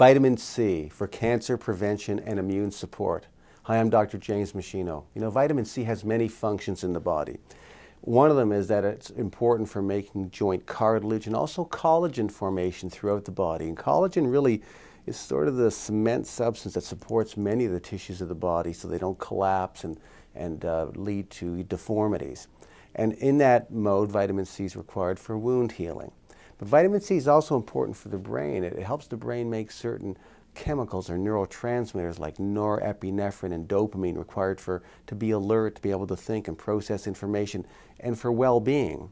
Vitamin C for cancer prevention and immune support. Hi, I'm Dr. James Meschino. You know, vitamin C has many functions in the body. One of them is that it's important for making joint cartilage and also collagen formation throughout the body. And collagen really is sort of the cement substance that supports many of the tissues of the body so they don't collapse and, and uh, lead to deformities. And in that mode, vitamin C is required for wound healing. But vitamin C is also important for the brain. It, helps the brain make certain chemicals or neurotransmitters like norepinephrine and dopamine required for to be alert, to be able to think and process information, and for well-being.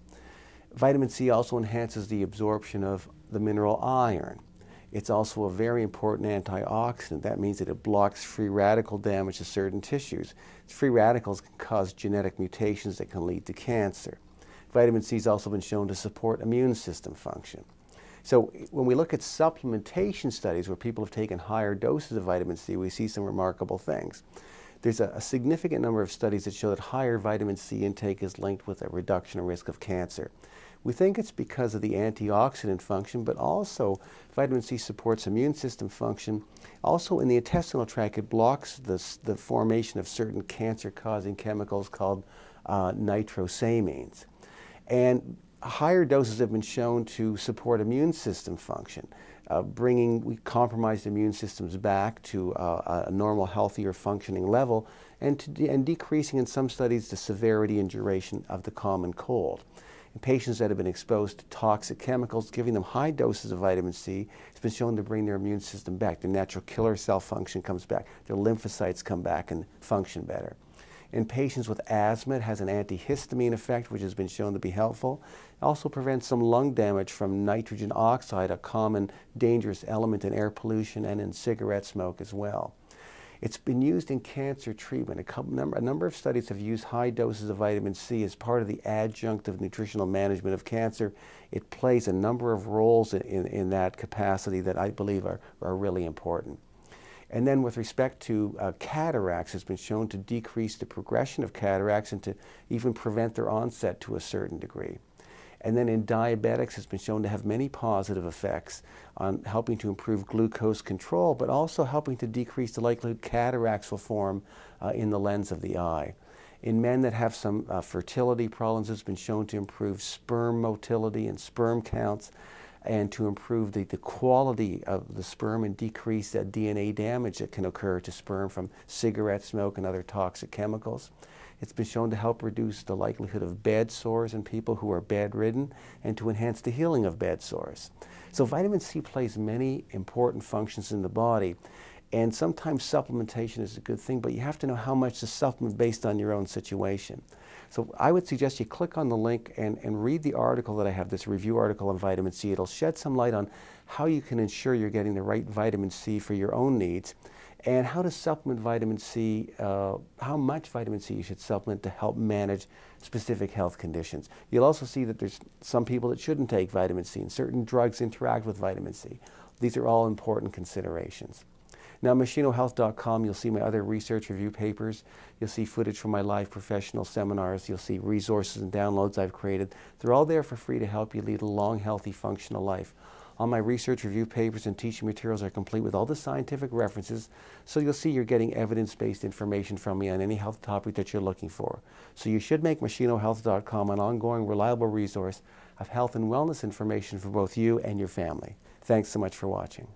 Vitamin C also enhances the absorption of the mineral iron. It's also a very important antioxidant. That means that it blocks free radical damage to certain tissues. Free radicals can cause genetic mutations that can lead to cancer. Vitamin C has also been shown to support immune system function. So when we look at supplementation studies where people have taken higher doses of vitamin C, we see some remarkable things. There's a, a, significant number of studies that show that higher vitamin C intake is linked with a reduction in risk of cancer. We think it's because of the antioxidant function, but also vitamin C supports immune system function. Also in the intestinal tract, it blocks the, the formation of certain cancer-causing chemicals called uh, nitrosamines. And higher doses have been shown to support immune system function, uh, bringing compromised immune systems back to uh, a normal, healthier functioning level, and, de and decreasing in some studies the severity and duration of the common cold. In patients that have been exposed to toxic chemicals, giving them high doses of vitamin C has been shown to bring their immune system back. Their natural killer cell function comes back. Their lymphocytes come back and function better. In patients with asthma, it has an antihistamine effect, which has been shown to be helpful. It also prevents some lung damage from nitrogen oxide, a common dangerous element in air pollution and in cigarette smoke as well. It's been used in cancer treatment. A, couple, number, a number of studies have used high doses of vitamin C as part of the adjunct of nutritional management of cancer. It plays a number of roles in, in, in that capacity that I believe are, are really important. And then with respect to uh, cataracts, it's been shown to decrease the progression of cataracts and to even prevent their onset to a certain degree. And then in diabetics, it's been shown to have many positive effects on helping to improve glucose control, but also helping to decrease the likelihood cataracts will form uh, in the lens of the eye. In men that have some uh, fertility problems, it's been shown to improve sperm motility and sperm counts and to improve the, the quality of the sperm and decrease that DNA damage that can occur to sperm from cigarette smoke and other toxic chemicals. It's been shown to help reduce the likelihood of bed sores in people who are bedridden and to enhance the healing of bed sores. So vitamin C plays many important functions in the body. And sometimes supplementation is a good thing, but you have to know how much to supplement based on your own situation. So I would suggest you click on the link and, and read the article that I have, this review article on vitamin C. It'll shed some light on how you can ensure you're getting the right vitamin C for your own needs and how to supplement vitamin C, uh, how much vitamin C you should supplement to help manage specific health conditions. You'll also see that there's some people that shouldn't take vitamin C and certain drugs interact with vitamin C. These are all important considerations. Now, meschinohealth.com, you'll see my other research review papers. You'll see footage from my live professional seminars. You'll see resources and downloads I've created. They're all there for free to help you lead a long, healthy, functional life. All my research review papers and teaching materials are complete with all the scientific references, so you'll see you're getting evidence-based information from me on any health topic that you're looking for. So you should make meschinohealth.com an ongoing, reliable resource of health and wellness information for both you and your family. Thanks so much for watching.